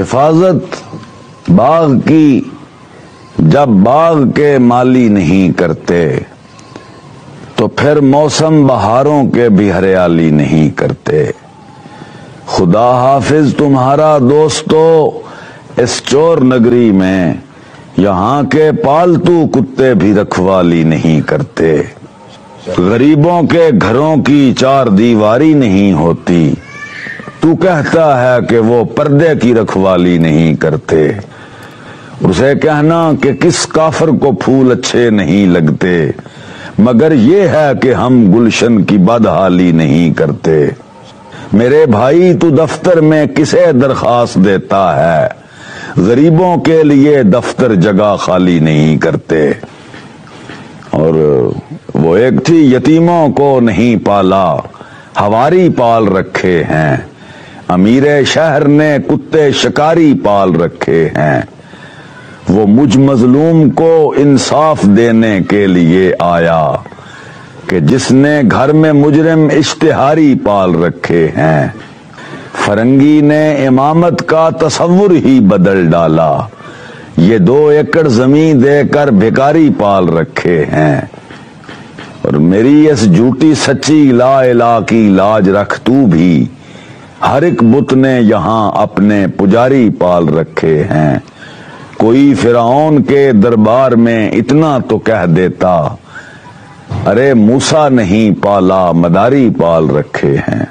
حفاظت باغ کی جب باغ کے مالی نہیں کرتے تو پھر موسم بہاروں کے بھی ہریالی نہیں کرتے۔ خدا حافظ تمہارا دوستو، اس چور نگری میں یہاں کے پالتو کتے بھی رکھوالی نہیں کرتے۔ غریبوں کے گھروں کی چار دیواری نہیں ہوتی۔ تو کہتا ہے کہ وہ پردے کی رکھوالی نہیں کرتے۔ اسے کہنا کہ کس کافر کو پھول اچھے نہیں لگتے، مگر یہ ہے کہ ہم گلشن کی بدحالی نہیں کرتے۔ میرے بھائی، تو دفتر میں کسے درخواست دیتا ہے؟ غریبوں کے لیے دفتر جگہ خالی نہیں کرتے۔ اور وہ ایک تھی، یتیموں کو نہیں پالا، ہواری پال رکھے ہیں۔ امیر شہر نے کتے شکاری پال رکھے ہیں۔ وہ مجھ مظلوم کو انصاف دینے کے لیے آیا کہ جس نے گھر میں مجرم اشتہاری پال رکھے ہیں۔ فرنگی نے امامت کا تصور ہی بدل ڈالا۔ یہ دو ایکڑ زمین دے کر بھکاری پال رکھے ہیں۔ اور میری اس جھوٹی سچی لا الہ کی لاج رکھ تو بھی۔ ہر ایک بت نے یہاں اپنے پجاری پال رکھے ہیں۔ کوئی فرعون کے دربار میں اتنا تو کہہ دیتا۔ ارے موسا نہیں پالا، مداری پال رکھے ہیں۔